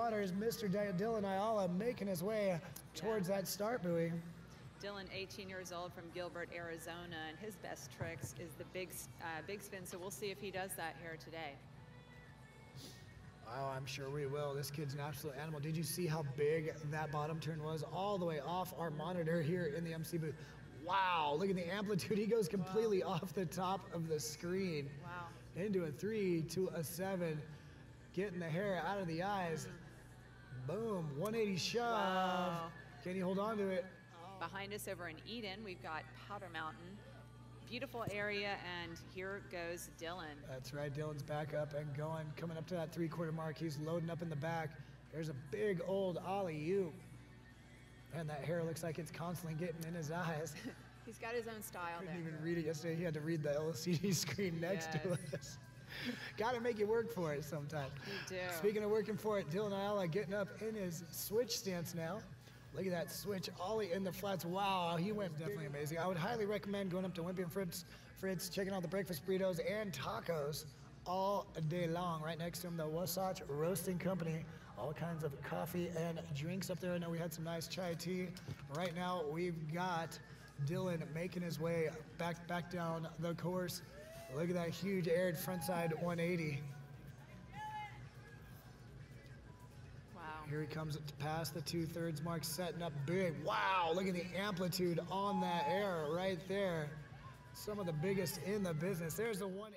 water is Mr. Dylan Ayala making his way towards that start buoy. Dylan, 18 years old from Gilbert, Arizona, and his best tricks is the big, uh, big spin. So we'll see if he does that here today. Oh, I'm sure we will. This kid's an absolute animal. Did you see how big that bottom turn was? All the way off our monitor here in the MC booth. Wow, look at the amplitude. He goes completely wow. off the top of the screen. Wow. Into a three to a seven. Getting the hair out of the eyes. Boom, 180 shove. Wow. Can you hold on to it? Behind us over in Eden, we've got Powder Mountain beautiful area, and here goes Dylan. That's right, Dylan's back up and going, coming up to that three-quarter mark. He's loading up in the back. There's a big old ollie And that hair looks like it's constantly getting in his eyes. He's got his own style Couldn't there. even read it yesterday. He had to read the LCD screen next yes. to us. Got to make you work for it sometimes. You do. Speaking of working for it, Dylan Ayala getting up in his switch stance now. Look at that switch ollie in the flats. Wow, he went definitely amazing. I would highly recommend going up to Wimpy and Fritz, Fritz, checking out the breakfast burritos and tacos all day long. Right next to him, the Wasatch Roasting Company. All kinds of coffee and drinks up there. I know we had some nice chai tea. Right now, we've got Dylan making his way back back down the course. Look at that huge aired frontside 180. Wow. Here he comes past the two thirds mark, setting up big. Wow, look at the amplitude on that air right there. Some of the biggest in the business. There's the one.